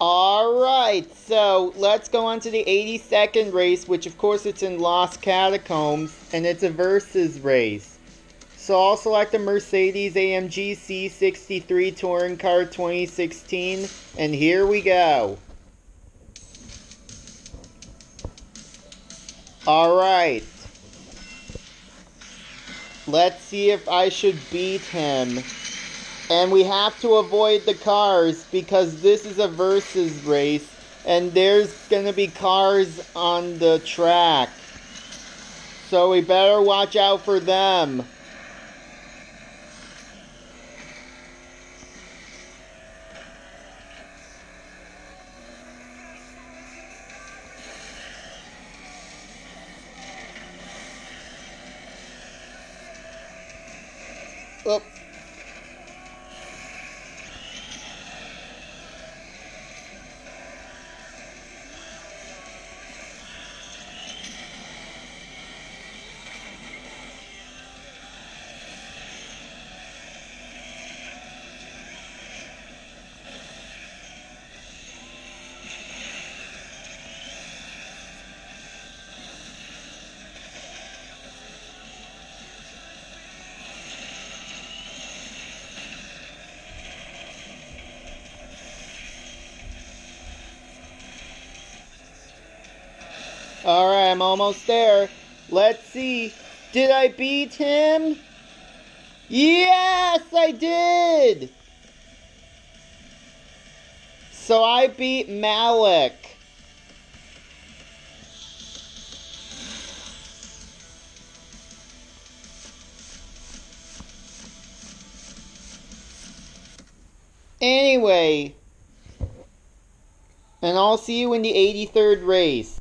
Alright, so let's go on to the 82nd race, which of course it's in Lost Catacombs, and it's a versus race. So I'll select the Mercedes AMG C63 Touring Car 2016, and here we go. Alright. Let's see if I should beat him. And we have to avoid the cars because this is a versus race and there's going to be cars on the track. So we better watch out for them. Oop. Alright, I'm almost there. Let's see. Did I beat him? Yes, I did! So I beat Malik. Anyway, and I'll see you in the 83rd race.